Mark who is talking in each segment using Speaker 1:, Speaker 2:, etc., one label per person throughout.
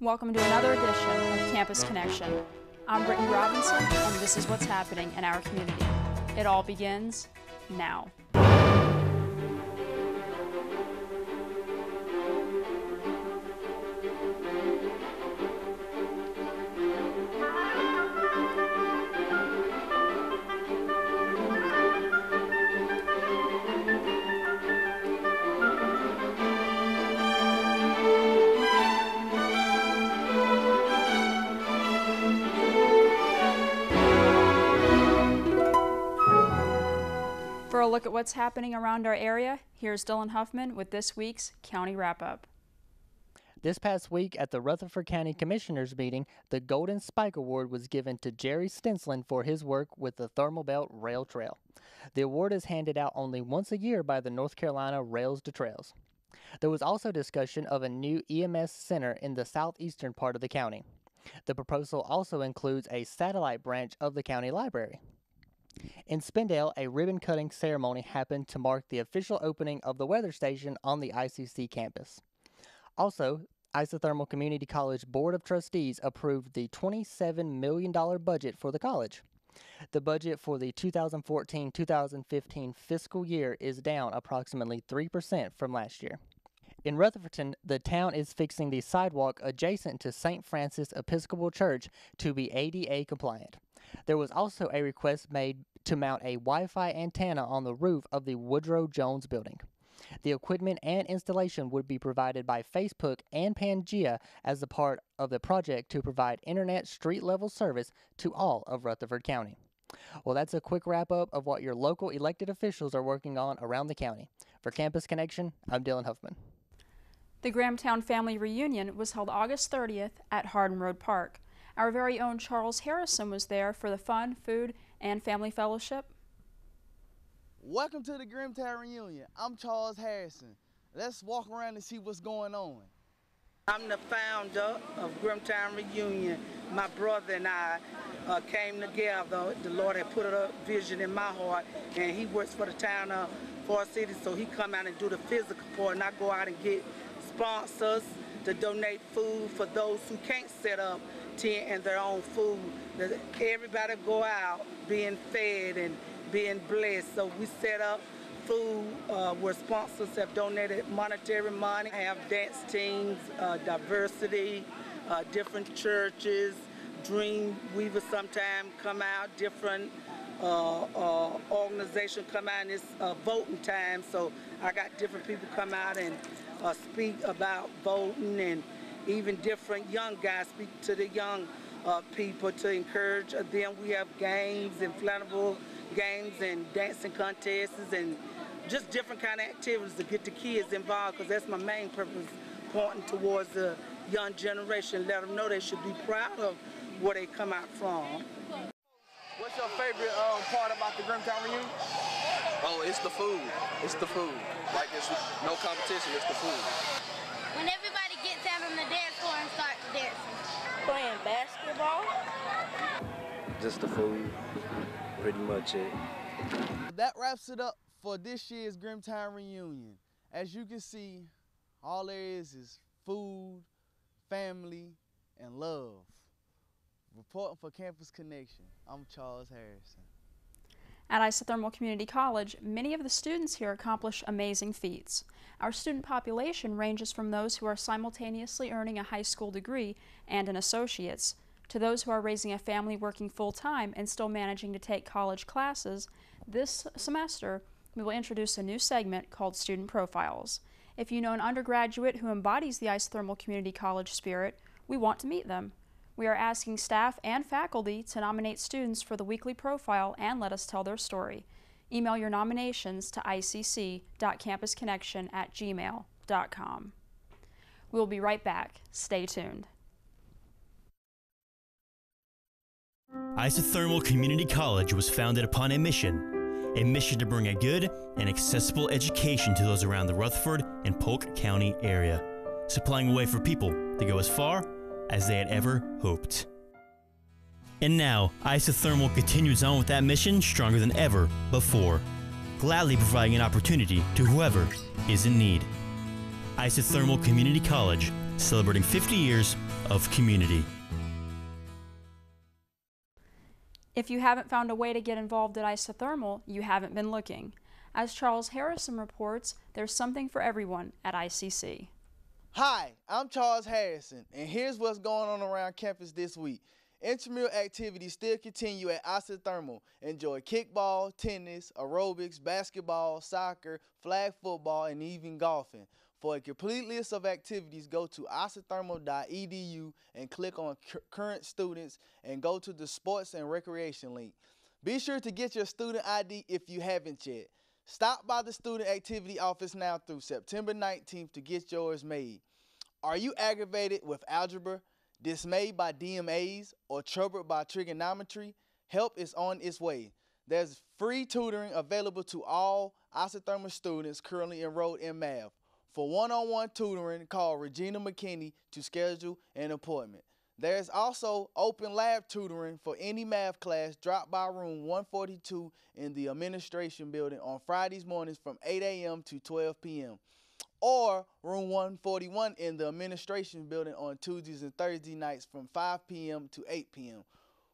Speaker 1: Welcome to another edition of Campus Connection. I'm Brittany Robinson, and this is what's happening in our community. It all begins now. Look at what's happening around our area, here's Dylan Huffman with this week's County Wrap Up.
Speaker 2: This past week at the Rutherford County Commissioners meeting, the Golden Spike Award was given to Jerry Stensland for his work with the Thermal Belt Rail Trail. The award is handed out only once a year by the North Carolina Rails to Trails. There was also discussion of a new EMS center in the southeastern part of the county. The proposal also includes a satellite branch of the county library. In Spindale, a ribbon cutting ceremony happened to mark the official opening of the weather station on the ICC campus. Also, Isothermal Community College Board of Trustees approved the $27 million budget for the college. The budget for the 2014 2015 fiscal year is down approximately 3% from last year. In Rutherfordton, the town is fixing the sidewalk adjacent to St. Francis Episcopal Church to be ADA compliant. There was also a request made to mount a Wi Fi antenna on the roof of the Woodrow Jones building. The equipment and installation would be provided by Facebook and Pangea as a part of the project to provide internet street level service to all of Rutherford County. Well, that's a quick wrap up of what your local elected officials are working on around the county. For Campus Connection, I'm Dylan Huffman.
Speaker 1: The Grahamtown Family Reunion was held August 30th at Hardin Road Park. Our very own Charles Harrison was there for the fun, food, and family fellowship.
Speaker 3: Welcome to the Grahamtown reunion. I'm Charles Harrison. Let's walk around and see what's going on.
Speaker 4: I'm the founder of Grahamtown Reunion. My brother and I uh, came together. The Lord had put a vision in my heart, and he works for the town of Forest City, so he come out and do the physical part, and I go out and get sponsors to donate food for those who can't set up tent and their own food. Everybody go out being fed and being blessed. So we set up food uh, where sponsors have donated monetary money. I have dance teams, uh, diversity, uh, different churches, Dream Weaver sometime come out, different uh, uh, organization come out and it's uh, voting time. So I got different people come out and uh, speak about voting and even different young guys speak to the young uh, people to encourage them. We have games, inflatable games and dancing contests and just different kind of activities to get the kids involved because that's my main purpose, pointing towards the young generation, let them know they should be proud of where they come out from.
Speaker 3: What's your favorite um, part about the Grahamtown reunion?
Speaker 5: Oh, it's the food. It's the food. Like it's no competition. It's the food. Just the food. Pretty much it.
Speaker 3: That wraps it up for this year's Grahamtown reunion. As you can see, all there is is food, family, and love. Reporting for Campus Connection, I'm Charles Harrison.
Speaker 1: At Isothermal Community College, many of the students here accomplish amazing feats. Our student population ranges from those who are simultaneously earning a high school degree and an associate's, to those who are raising a family working full time and still managing to take college classes. This semester, we will introduce a new segment called Student Profiles. If you know an undergraduate who embodies the Isothermal Community College spirit, we want to meet them. We are asking staff and faculty to nominate students for the weekly profile and let us tell their story. Email your nominations to icc.campusconnection at gmail.com. We will be right back. Stay tuned.
Speaker 6: Isothermal Community College was founded upon a mission, a mission to bring a good and accessible education to those around the Rutherford and Polk County area, supplying a way for people to go as far as they had ever hoped. And now, Isothermal continues on with that mission stronger than ever before, gladly providing an opportunity to whoever is in need. Isothermal Community College, celebrating 50 years of community.
Speaker 1: If you haven't found a way to get involved at Isothermal, you haven't been looking. As Charles Harrison reports, there's something for everyone at ICC.
Speaker 3: Hi, I'm Charles Harrison, and here's what's going on around campus this week. Intramural activities still continue at Isothermal. Enjoy kickball, tennis, aerobics, basketball, soccer, flag football, and even golfing. For a complete list of activities, go to isothermal.edu and click on current students and go to the sports and recreation link. Be sure to get your student ID if you haven't yet. Stop by the student activity office now through September 19th to get yours made. Are you aggravated with algebra, dismayed by DMAs, or troubled by trigonometry? Help is on its way. There's free tutoring available to all isothermal students currently enrolled in math. For one-on-one tutoring, call Regina McKinney to schedule an appointment. There's also open lab tutoring for any math class. Drop by room 142 in the administration building on Fridays mornings from 8 a.m. to 12 p.m. Or room 141 in the administration building on Tuesdays and Thursday nights from 5 p.m. to 8 p.m.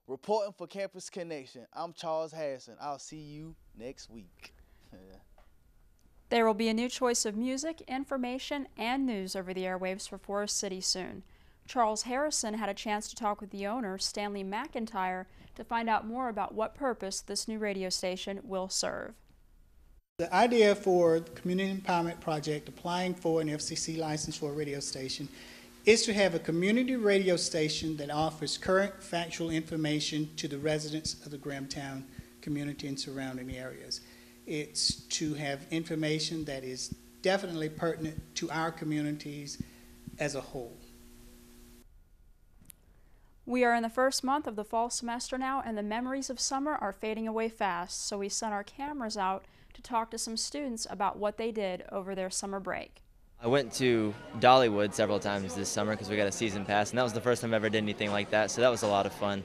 Speaker 3: Reporting for Campus Connection, I'm Charles Harrison. I'll see you next week.
Speaker 1: There will be a new choice of music, information, and news over the airwaves for Forest City soon. Charles Harrison had a chance to talk with the owner, Stanley McIntyre, to find out more about what purpose this new radio station will serve.
Speaker 7: The idea for the Community Empowerment Project applying for an FCC license for a radio station is to have a community radio station that offers current factual information to the residents of the Grahamtown community and surrounding areas. It's to have information that is definitely pertinent to our communities as a whole.
Speaker 1: We are in the first month of the fall semester now, and the memories of summer are fading away fast, so we sent our cameras out to talk to some students about what they did over their summer break.
Speaker 8: I went to Dollywood several times this summer because we got a season pass, and that was the first time I ever did anything like that, so that was a lot of fun.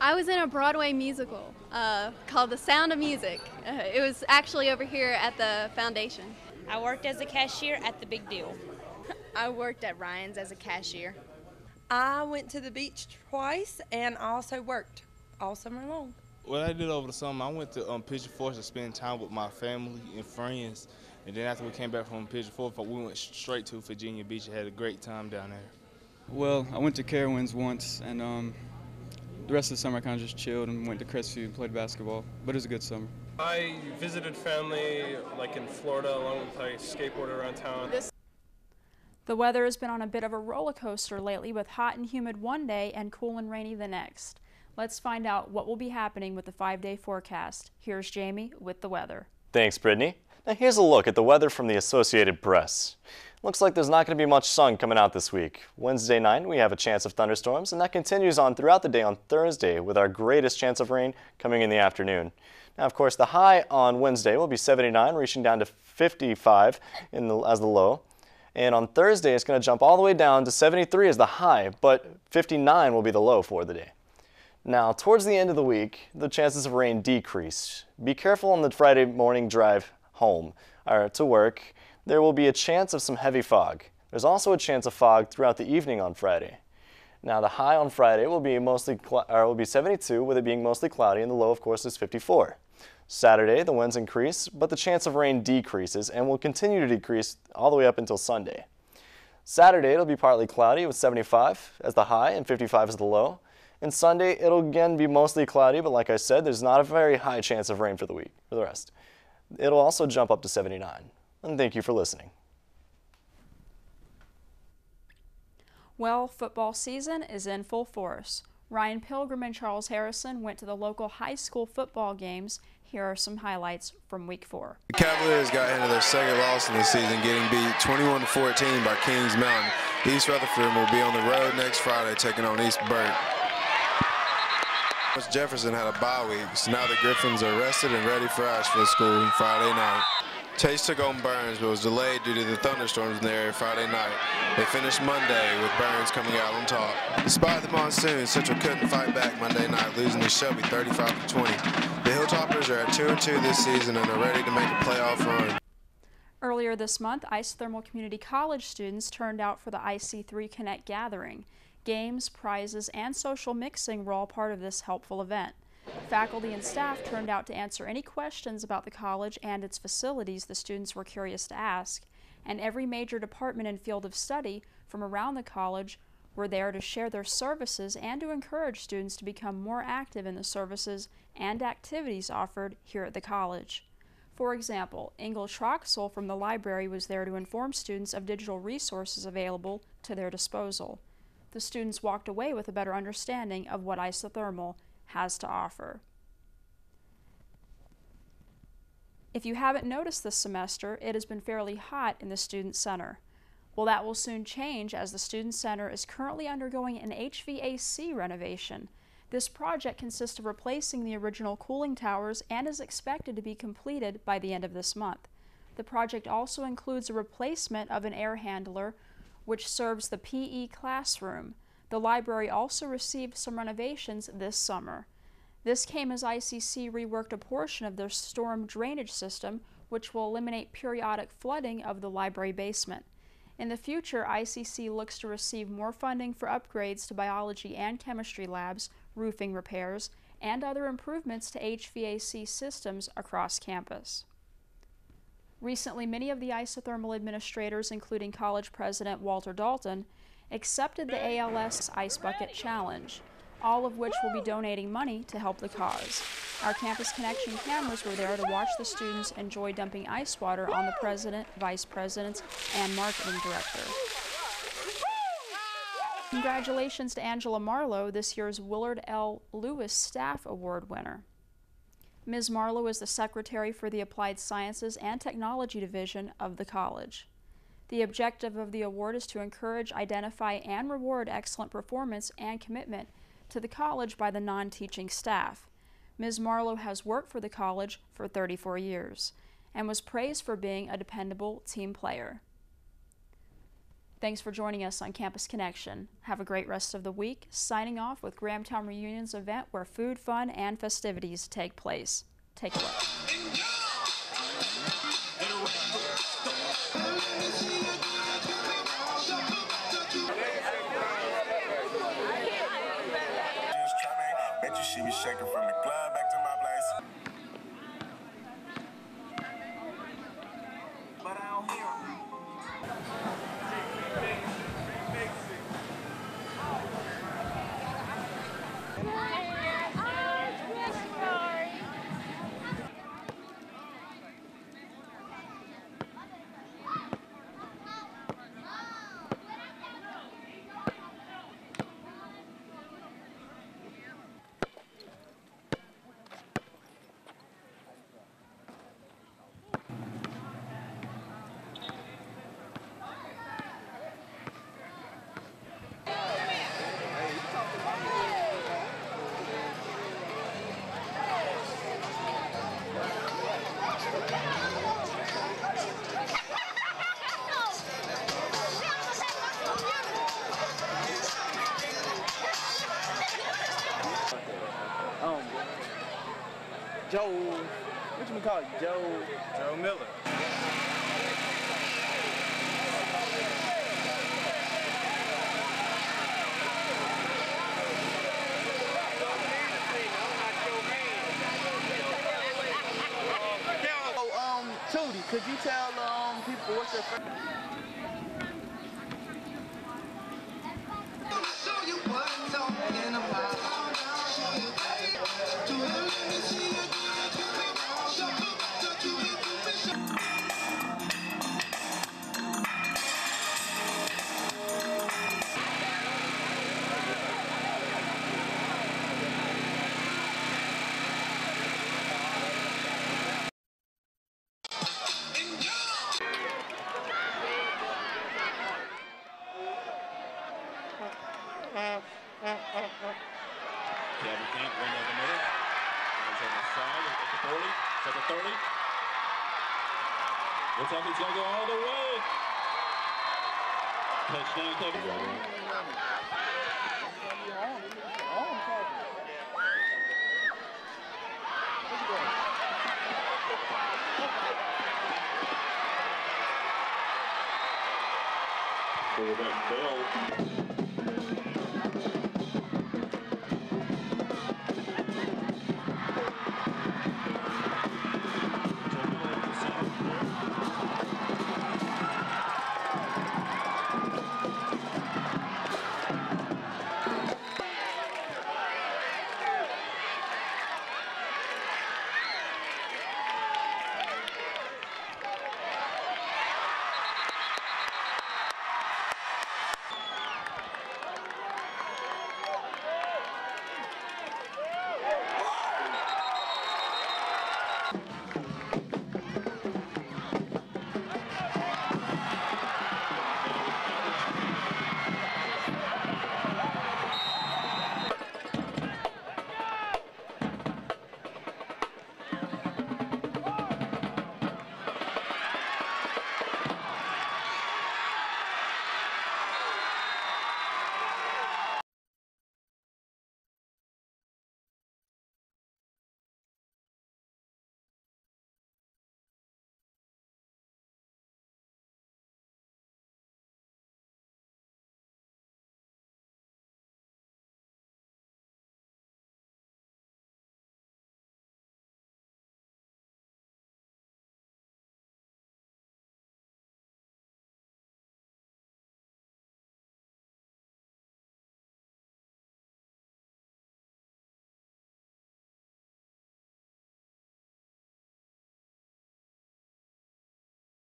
Speaker 9: I was in a Broadway musical uh, called The Sound of Music. Uh, it was actually over here at the foundation.
Speaker 10: I worked as a cashier at The Big Deal.
Speaker 11: I worked at Ryan's as a cashier.
Speaker 12: I went to the beach twice and also worked all summer long.
Speaker 13: What I did over the summer, I went to um, Pigeon Forge to spend time with my family and friends. And then after we came back from Pigeon Forge, we went straight to Virginia Beach and had a great time down there.
Speaker 14: Well, I went to Carowinds once, and um, the rest of the summer I kind of just chilled and went to Crestview and played basketball. But it was a good summer.
Speaker 15: I visited family like in Florida along with I skateboarded around town.
Speaker 1: The weather has been on a bit of a roller coaster lately with hot and humid one day and cool and rainy the next. Let's find out what will be happening with the five-day forecast. Here's Jamie with the weather.
Speaker 16: Thanks, Brittany. Now here's a look at the weather from the Associated Press. Looks like there's not going to be much sun coming out this week. Wednesday night, we have a chance of thunderstorms, and that continues on throughout the day on Thursday with our greatest chance of rain coming in the afternoon. Now, of course, the high on Wednesday will be 79, reaching down to 55 the, as the low. And on Thursday, it's going to jump all the way down to 73 as the high, but 59 will be the low for the day. Now, towards the end of the week, the chances of rain decrease. Be careful on the Friday morning drive home or to work there will be a chance of some heavy fog. There's also a chance of fog throughout the evening on Friday. Now the high on Friday will be mostly or will be 72 with it being mostly cloudy and the low of course is 54. Saturday the winds increase but the chance of rain decreases and will continue to decrease all the way up until Sunday. Saturday it'll be partly cloudy with 75 as the high and 55 as the low. And Sunday it'll again be mostly cloudy but like I said there's not a very high chance of rain for the week for the rest. It'll also jump up to 79 and thank you for listening.
Speaker 1: Well, football season is in full force. Ryan Pilgrim and Charles Harrison went to the local high school football games. Here are some highlights from week four.
Speaker 17: The Cavaliers got into their second loss in the season, getting beat 21 14 by Kings Mountain. East Rutherford will be on the road next Friday, taking on East Burke. Jefferson had a bye week, so now the Griffins are rested and ready for Asheville School Friday night. Chase took on Burns, but was delayed due to the thunderstorms in the area Friday night. They finished Monday with Burns coming out on top. Despite the monsoon, Central couldn't fight back Monday night, losing to Shelby 35 20. The Hilltoppers are at 2 2 this season and are ready to make a playoff run.
Speaker 1: Earlier this month, Isothermal Community College students turned out for the IC3 Connect gathering. Games, prizes, and social mixing were all part of this helpful event. Faculty and staff turned out to answer any questions about the college and its facilities the students were curious to ask, and every major department and field of study from around the college were there to share their services and to encourage students to become more active in the services and activities offered here at the college. For example, Ingle Troxel from the library was there to inform students of digital resources available to their disposal. The students walked away with a better understanding of what isothermal has to offer. If you haven't noticed this semester, it has been fairly hot in the Student Center. Well, that will soon change as the Student Center is currently undergoing an HVAC renovation. This project consists of replacing the original cooling towers and is expected to be completed by the end of this month. The project also includes a replacement of an air handler which serves the PE classroom. The library also received some renovations this summer. This came as ICC reworked a portion of their storm drainage system, which will eliminate periodic flooding of the library basement. In the future, ICC looks to receive more funding for upgrades to biology and chemistry labs, roofing repairs, and other improvements to HVAC systems across campus. Recently, many of the isothermal administrators, including college president Walter Dalton, accepted the ALS Ice Bucket Challenge, all of which will be donating money to help the cause. Our Campus Connection cameras were there to watch the students enjoy dumping ice water on the president, vice presidents, and marketing director. Congratulations to Angela Marlowe, this year's Willard L. Lewis Staff Award winner. Ms. Marlowe is the Secretary for the Applied Sciences and Technology Division of the college. The objective of the award is to encourage, identify, and reward excellent performance and commitment to the college by the non-teaching staff. Ms. Marlowe has worked for the college for 34 years and was praised for being a dependable team player. Thanks for joining us on Campus Connection. Have a great rest of the week. Signing off with Grahamtown Reunions event where food, fun, and festivities take place. Take a look.
Speaker 18: Shaking from the club back to
Speaker 3: Um, Joe, what you call you, Joe? Joe Miller. Oh, um, Tootie, could you tell um people what's your
Speaker 19: 40, second 30. Looks like he's going to go all the way. Touchdown, Clemson. Quarterback Bell.